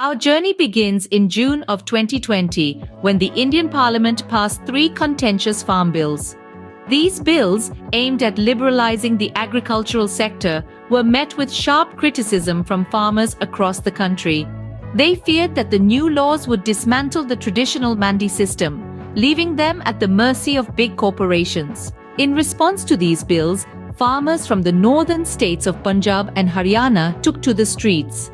Our journey begins in June of 2020 when the Indian Parliament passed three contentious farm bills. These bills, aimed at liberalizing the agricultural sector, were met with sharp criticism from farmers across the country. They feared that the new laws would dismantle the traditional mandi system, leaving them at the mercy of big corporations. In response to these bills, farmers from the northern states of Punjab and Haryana took to the streets.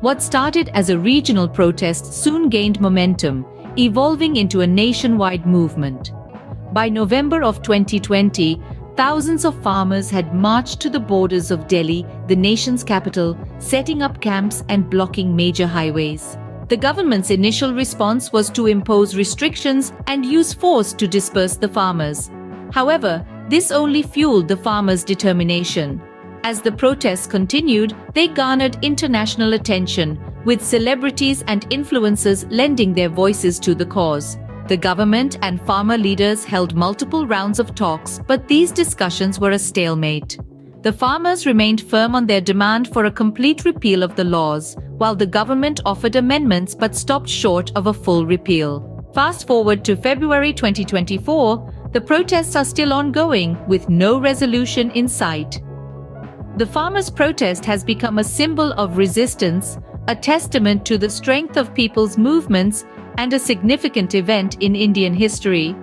What started as a regional protest soon gained momentum, evolving into a nationwide movement. By November of 2020, thousands of farmers had marched to the borders of Delhi, the nation's capital, setting up camps and blocking major highways. The government's initial response was to impose restrictions and use force to disperse the farmers. However, this only fueled the farmers' determination. As the protests continued, they garnered international attention, with celebrities and influencers lending their voices to the cause. The government and farmer leaders held multiple rounds of talks, but these discussions were a stalemate. The farmers remained firm on their demand for a complete repeal of the laws, while the government offered amendments but stopped short of a full repeal. Fast forward to February 2024, the protests are still ongoing with no resolution in sight. The farmers' protest has become a symbol of resistance, a testament to the strength of people's movements, and a significant event in Indian history.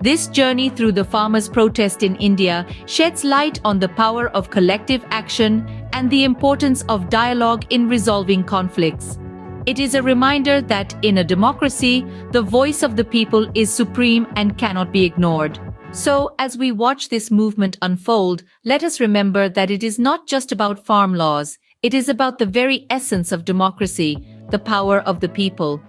This journey through the farmers' protest in India sheds light on the power of collective action and the importance of dialogue in resolving conflicts. It is a reminder that in a democracy, the voice of the people is supreme and cannot be ignored. So, as we watch this movement unfold, let us remember that it is not just about farm laws, it is about the very essence of democracy, the power of the people.